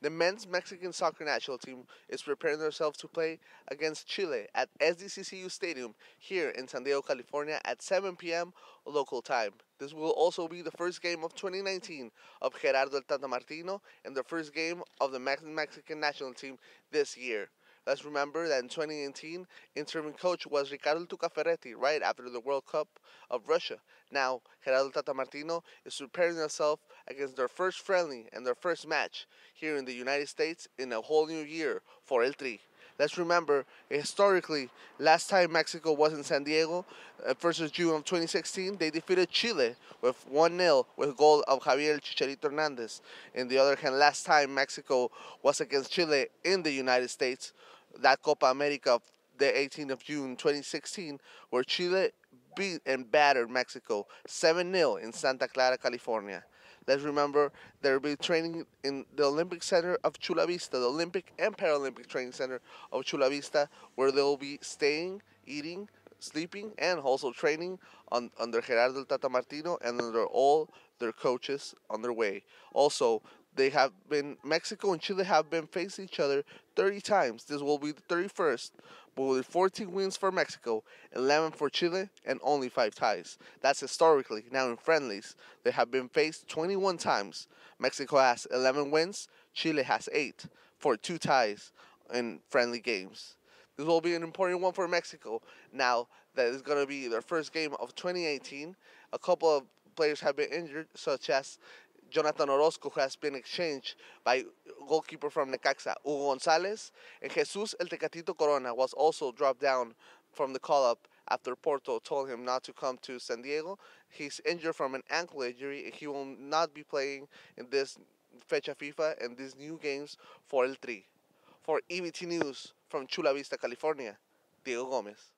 The men's Mexican soccer national team is preparing themselves to play against Chile at SDCCU Stadium here in San Diego, California at 7 p.m. local time. This will also be the first game of 2019 of Gerardo El Tata Martino and the first game of the Mexican national team this year. Let's remember that in 2018, interim coach was Ricardo Tuca Ferretti right after the World Cup of Russia. Now, Gerardo Tata Martino is preparing himself against their first friendly and their first match here in the United States in a whole new year for El Tri. Let's remember, historically, last time Mexico was in San Diego uh, versus June of 2016, they defeated Chile with 1-0 with goal of Javier Chicharito Hernandez. In the other hand, last time Mexico was against Chile in the United States that Copa America the 18th of June 2016, where Chile beat and battered Mexico 7-0 in Santa Clara, California. Let's remember they'll be training in the Olympic Center of Chula Vista, the Olympic and Paralympic Training Center of Chula Vista, where they'll be staying, eating, sleeping, and also training on, under Gerardo Tata Martino and under all their coaches on their way. Also, they have been Mexico and Chile have been facing each other 30 times. This will be the 31st, but with 14 wins for Mexico, 11 for Chile, and only 5 ties. That's historically. Now in friendlies, they have been faced 21 times. Mexico has 11 wins, Chile has 8 for 2 ties in friendly games. This will be an important one for Mexico. Now that is going to be their first game of 2018. A couple of players have been injured, such as Jonathan Orozco has been exchanged by goalkeeper from Necaxa, Hugo Gonzalez, and Jesus El Tecatito Corona was also dropped down from the call-up after Porto told him not to come to San Diego. He's injured from an ankle injury and he will not be playing in this Fecha FIFA and these new games for El Tri. For EVT News from Chula Vista, California, Diego Gomez.